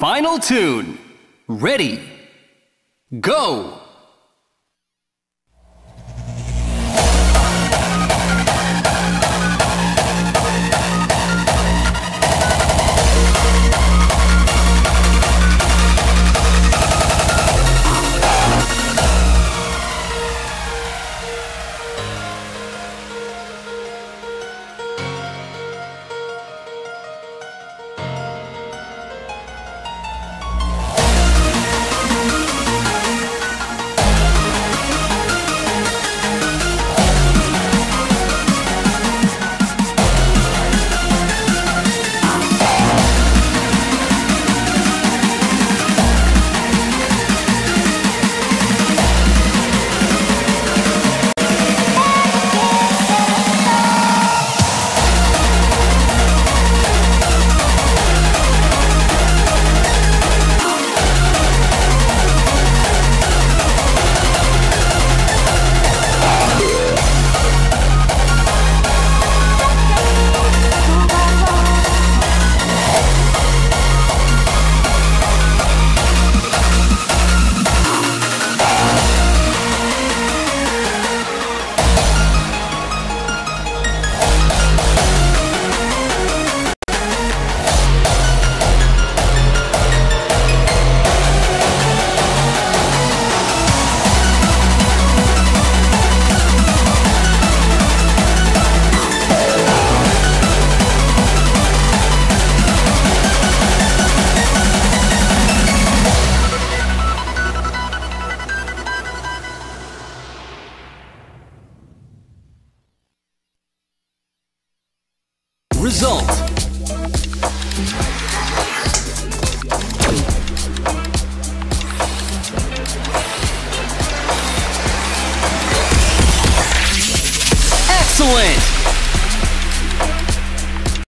Final tune. Ready. Go! Result. Excellent!